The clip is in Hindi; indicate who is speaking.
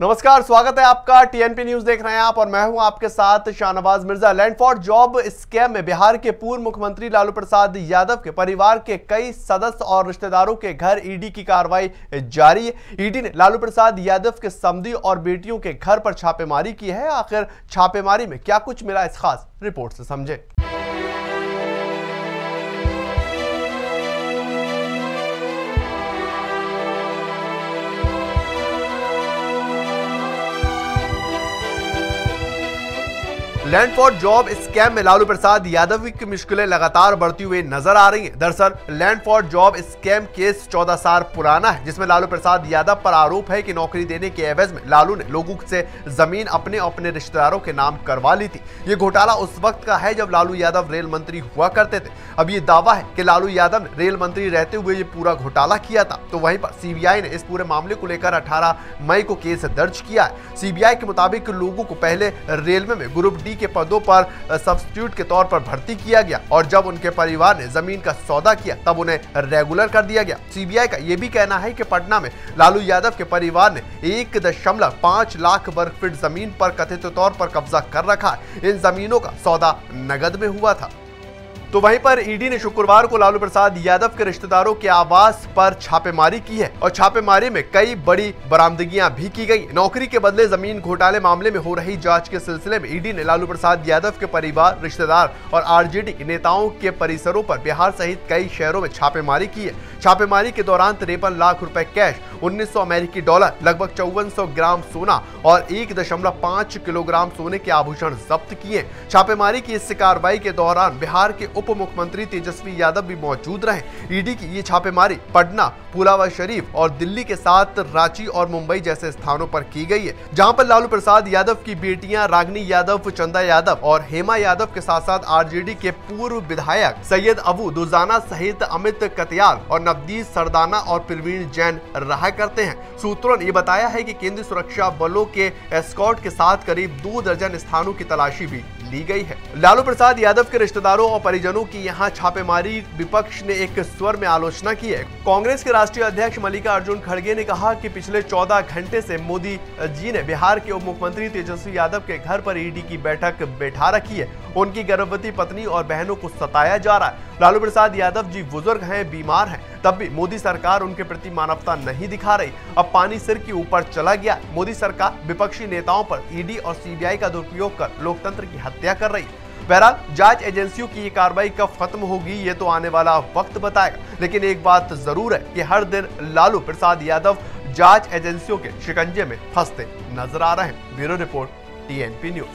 Speaker 1: नमस्कार, स्वागत है आपका। टीएनपी न्यूज़ देख रहे हैं आप और मैं हूँ आपके साथ Shahnawaz Mirza. Land for job scam में बिहार के पूर्व मुख्यमंत्री लालू प्रसाद यादव के परिवार के कई सदस्य और रिश्तेदारों के घर ईडी की कार्रवाई जारी। है ईडी ने लालू प्रसाद यादव के समधी और बेटियों के घर पर छापेमारी की है। आखिर छापेमारी में क्या कुछ मिला, इस खास रिपोर्ट से समझे। लैंड फॉर जॉब स्कैम में लालू प्रसाद यादव की मुश्किलें लगातार बढ़ती हुई नज़र आ रही हैं। दरअसल, land for job scam case 14 साल पुराना है, जिसमें लालू प्रसाद यादव पर आरोप है कि नौकरी देने के एवज में लालू ने लोगों से ज़मीन अपने अपने रिश्तेदारों के नाम करवा ली थी। ये घोटाला उस वक्त का है जब लालू यादव रेल मंत्री हुआ करते थे। अब ये दावा है की लालू यादव ने रेल मंत्री रहते हुए ये पूरा घोटाला किया था। तो वहीं पर सीबीआई ने इस पूरे मामले को लेकर अठारह मई को केस दर्ज किया है। सीबीआई के मुताबिक लोगों को पहले रेलवे में ग्रुप डी के पदों पर सब्सिट्यूट के तौर पर भर्ती किया गया और जब उनके परिवार ने ज़मीन का सौदा किया, तब उन्हें रेगुलर कर दिया गया। सीबीआई का यह भी कहना है कि पटना में लालू यादव के परिवार ने एक दशमलव पाँच लाख वर्ग फीट ज़मीन पर कथित तौर पर कब्जा कर रखा। इन जमीनों का सौदा नगद में हुआ था। तो वहीं पर ईडी ने शुक्रवार को लालू प्रसाद यादव के रिश्तेदारों के आवास पर छापेमारी की है और छापेमारी में कई बड़ी बरामदगियाँ भी की गई। नौकरी के बदले ज़मीन घोटाले मामले में हो रही जाँच के सिलसिले में ईडी ने लालू प्रसाद यादव के परिवार, रिश्तेदार और आरजेडी के नेताओं के परिसरों पर बिहार सहित कई शहरों में छापेमारी की है। छापेमारी के दौरान तिरपन लाख रूपए कैश उन्नीस सौ अमेरिकी डॉलर, लगभग चौवन ग्राम सोना और एक किलोग्राम सोने के आभूषण जब्त किए। छापेमारी की इस कार्रवाई के दौरान बिहार के उप मुख्यमंत्री तेजस्वी यादव भी मौजूद रहे। ईडी की ये छापेमारी पटना पुलावा शरीफ और दिल्ली के साथ रांची और मुंबई जैसे स्थानों पर की गई है, जहाँ पर लालू प्रसाद यादव की बेटियाँ रागनी यादव, चंदा यादव और हेमा यादव के साथ साथ आरजेडी के पूर्व विधायक सैयद अबू दुजाना सहित अमित कतियाल और नवदीप सरदाना और प्रवीण जैन रहा करते हैं। सूत्रों ने बताया है कि केंद्रीय सुरक्षा बलों के एस्कॉर्ट के साथ करीब दो दर्जन स्थानों की तलाशी भी। ली गई है। लालू प्रसाद यादव के रिश्तेदारों और परिजनों की यहाँ छापेमारी विपक्ष ने एक स्वर में आलोचना की है। कांग्रेस के राष्ट्रीय अध्यक्ष मल्लिका अर्जुन खड़गे ने कहा कि पिछले 14 घंटे से मोदी जी ने बिहार के उप मुख्यमंत्री तेजस्वी यादव के घर पर ईडी की बैठक बैठा रखी है। उनकी गर्भवती पत्नी और बहनों को सताया जा रहा है। लालू प्रसाद यादव जी बुज़ुर्ग हैं, बीमार हैं, तब भी मोदी सरकार उनके प्रति मानवता नहीं दिखा रही। अब पानी सिर के ऊपर चला गया। मोदी सरकार, विपक्षी नेताओं पर ईडी और सीबीआई का दुरुपयोग कर लोकतंत्र की हत्या कर रही। बहरहाल, जाँच एजेंसियों की ये कार्रवाई कब खत्म होगी, ये तो आने वाला वक्त बताएगा। लेकिन एक बात ज़रूर है कि हर दिन लालू प्रसाद यादव जाँच एजेंसियों के शिकंजे में फंसते नज़र आ रहे हैं। Bureau report, TNP news.